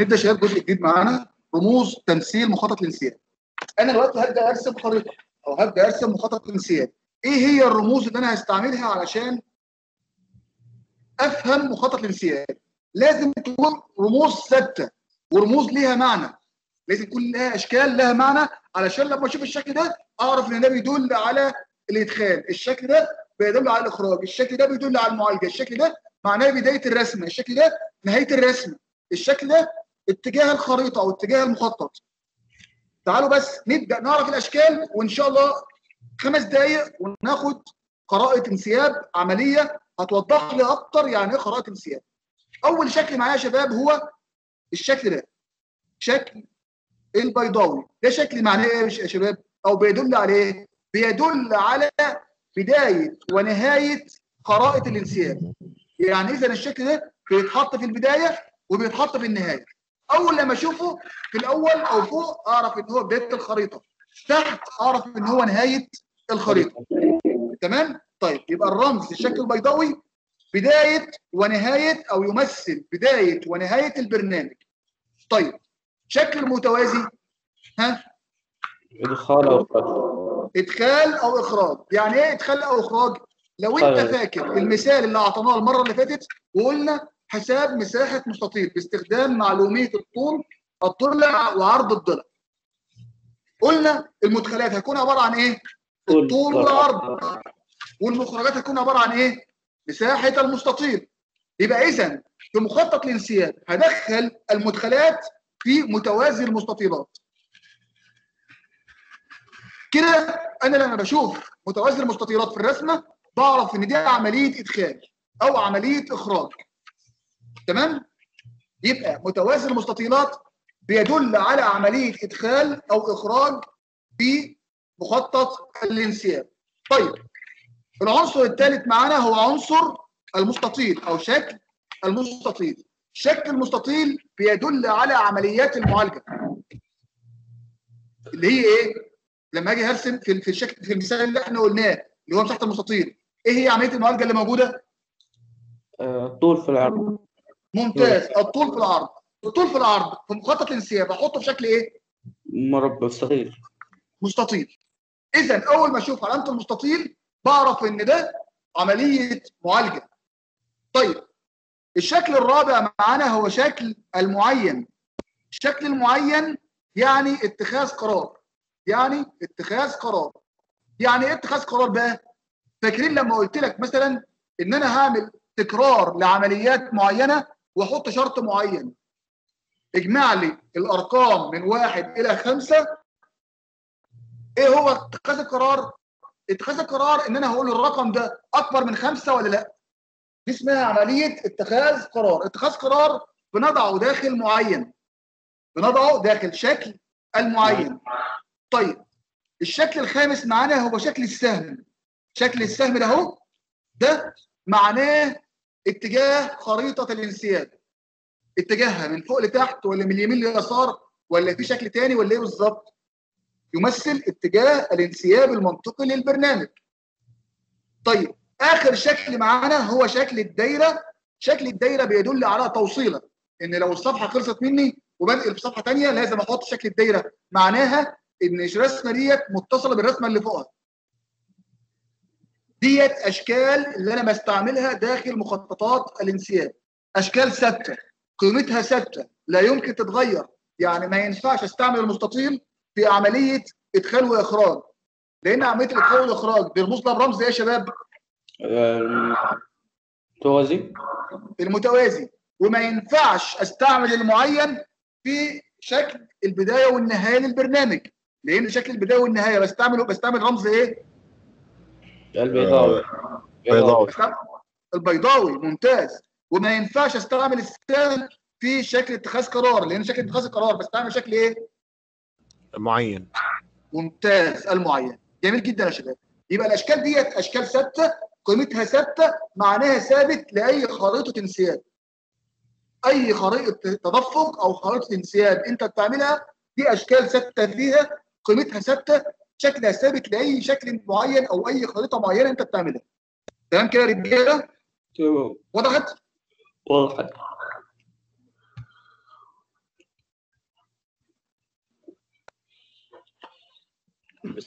نبدأ شباب جزء جديد معانا. رموز تمثيل مخطط الانسياب أنا دلوقتي هبدأ أرسم خريطة أو هبدأ أرسم مخطط الانسياب إيه هي الرموز اللي أنا هستعملها علشان أفهم مخطط الانسياب لازم تكون رموز ثابتة ورموز ليها معنى. لازم يكون لها أشكال لها معنى. علشان لما أشوف الشكل ده أعرف إن ده بيدل على الإدخال. الشكل ده بيدل على الإخراج. الشكل ده بيدل على المعالجة. الشكل ده معناه بداية الرسمه الشكل ده نهاية الرسمه الشكل ده اتجاه الخريطة أو اتجاه المخطط. تعالوا بس نبدأ نعرف الأشكال وإن شاء الله خمس دقائق وناخد قراءة انسياب عملية هتوضح لي أكتر يعني إيه قراءة انسياب. أول شكل معايا يا شباب هو الشكل ده. شكل البيضاوي. ده شكل معناه إيه يا شباب؟ أو بيدل على إيه؟ بيدل على بداية ونهاية قراءة الانسياب. يعني اذا الشكل ده بيتحط في البداية وبيتحط في النهاية. أول لما أشوفه في الأول أو فوق أعرف إن هو بداية الخريطة تحت أعرف إن هو نهاية الخريطة. تمام؟ طيب يبقى الرمز الشكل البيضاوي بداية ونهاية أو يمثل بداية ونهاية البرنامج. طيب شكل متوازي. ها؟ إدخال أو إخراج. إدخال أو إخراج. يعني إيه إدخال أو إخراج؟ لو أنت طيب. فاكر المثال اللي أعطيناه المرة اللي فاتت وقلنا حساب مساحة مستطيل باستخدام معلومية الطول الضلع وعرض الضلع. قلنا المدخلات هتكون عبارة عن إيه؟ طول. الطول والعرض. والمخرجات هتكون عبارة عن إيه؟ مساحة المستطيل. يبقى إذا في مخطط الانسياب هدخل المدخلات في متوازي المستطيلات. كده أنا لما بشوف متوازي المستطيلات في الرسمة بعرف إن دي عملية إدخال أو عملية إخراج. تمام؟ يبقى متوازي المستطيلات بيدل على عملية إدخال أو إخراج في مخطط الانسياب. طيب العنصر الثالث معانا هو عنصر المستطيل أو شكل المستطيل. شكل المستطيل بيدل على عمليات المعالجة. اللي هي إيه؟ لما أجي ارسم في في الشكل في المثال اللي إحنا قلناه اللي هو مساحه المستطيل. إيه هي عملية المعالجة اللي موجودة؟ آه، طول في العرض. ممتاز. الطول في العرض. الطول في العرض. في مخطط الانسياب احطه في شكل إيه؟ مربع صغير مستطيل. اذا أول ما أشوف علامه المستطيل بعرف إن ده عملية معالجة. طيب الشكل الرابع معانا هو شكل المعين. الشكل المعين يعني اتخاذ قرار. يعني اتخاذ قرار. يعني إيه اتخاذ قرار بقى؟ فاكرين لما قلت لك مثلا إن أنا هعمل تكرار لعمليات معينة واحط شرط معين اجمع لي الارقام من واحد إلى خمسة إيه هو اتخاذ القرار؟ اتخاذ القرار إن أنا هقول الرقم ده أكبر من خمسة ولا لأ؟ دي اسمها عملية اتخاذ قرار، اتخاذ قرار بنضعه داخل معين بنضعه داخل شكل المعين. طيب الشكل الخامس معانا هو شكل السهم شكل السهم ده أهو ده معناه اتجاه خريطة الانسياب اتجاهها من فوق لتحت ولا من اليمين لليسار ولا في شكل تاني ولا إيه بالظبط؟ يمثل اتجاه الانسياب المنطقي للبرنامج. طيب آخر شكل معانا هو شكل الدايرة، شكل الدايرة بيدل على توصيلة إن لو الصفحة خلصت مني وبنقل في صفحة ثانية لازم أحط شكل الدايرة معناها إن الرسمة ديت متصلة بالرسمة اللي فوقها. ديت أشكال اللي أنا بستعملها داخل مخططات الانسياب. أشكال ثابتة قيمتها ثابتة لا يمكن تتغير يعني ما ينفعش أستعمل المستطيل في عملية إدخال وإخراج لأن عملية الادخال والاخراج بيرمز لها برمز إيه يا شباب؟ آه، توازي المتوازي وما ينفعش أستعمل المعين في شكل البداية والنهاية للبرنامج لأن شكل البداية والنهاية بستعمل بستعمل رمز إيه؟ البيضاوي. بيضاوي. بستعمل البيضاوي ممتاز. وما ينفعش استعمل السهم في شكل اتخاذ قرار لأن شكل اتخاذ القرار بستعمل شكل إيه؟ معين. ممتاز المعين. جميل جدا يا شباب. يبقى الأشكال ديت أشكال ثابتة قيمتها ثابتة معناها ثابت لأي خريطة انسياب. أي خريطة تدفق أو خريطة انسياب أنت بتعملها دي أشكال ثابتة فيها قيمتها ثابتة شكلها ثابت لأي شكل معين أو أي خريطة معينة أنت بتعملها. تمام كده يا رجالة؟ تمام. وضحت وضحت